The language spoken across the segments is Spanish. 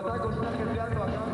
una gente alto acá.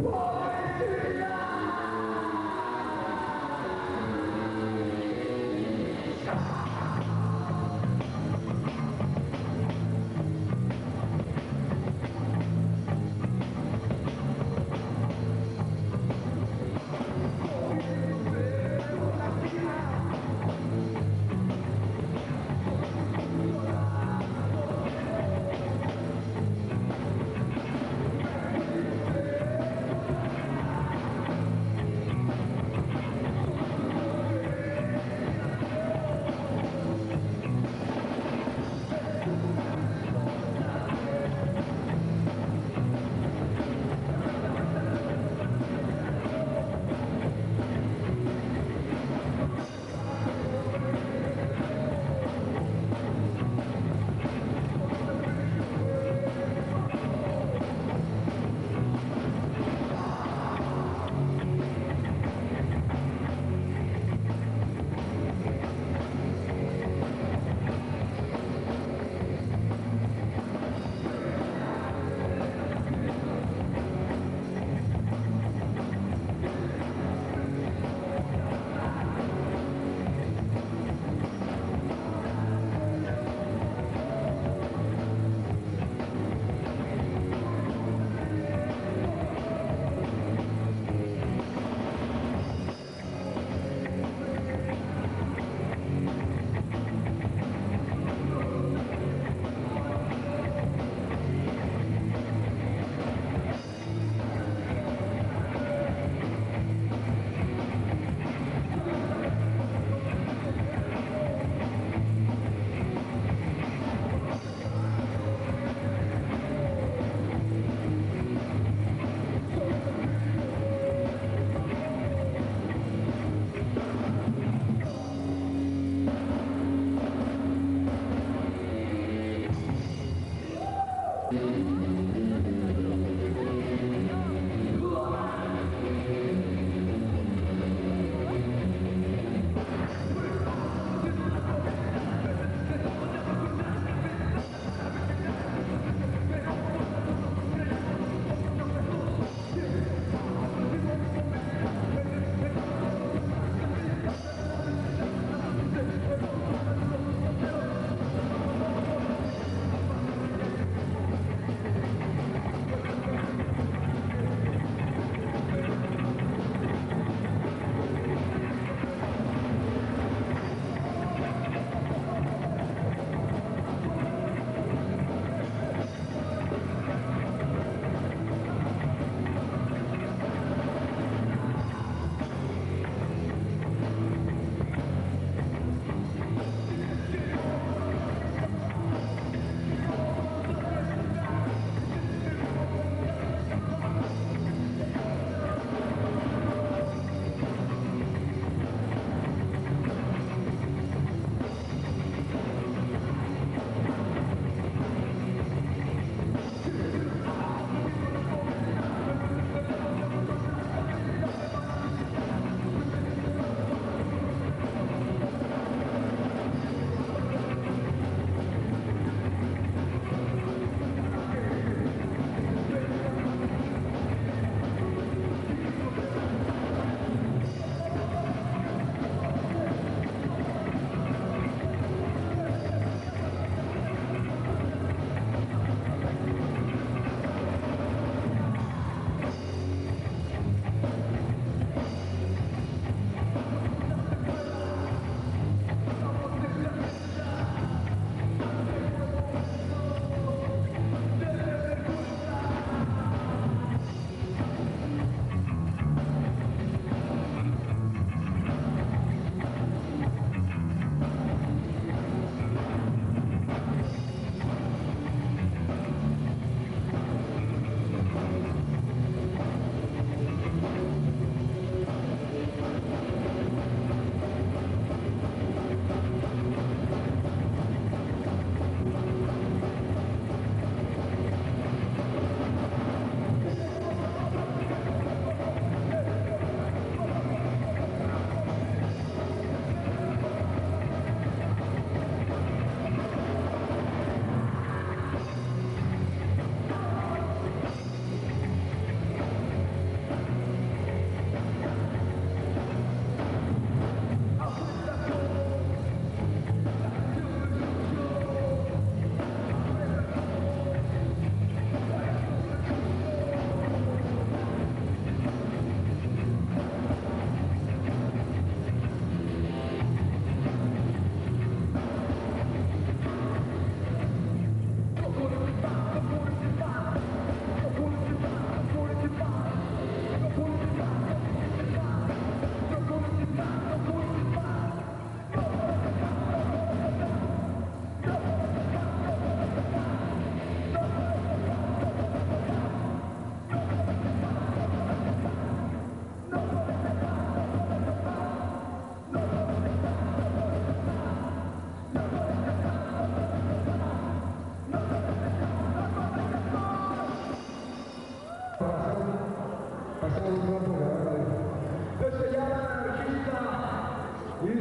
Whoa!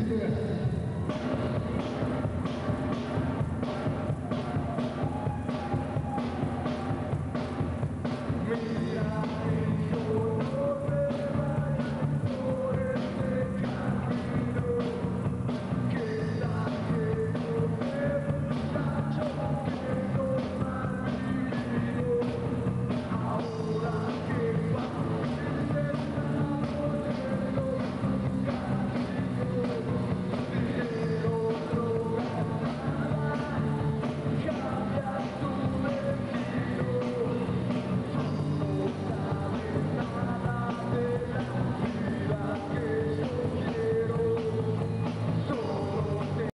Yeah.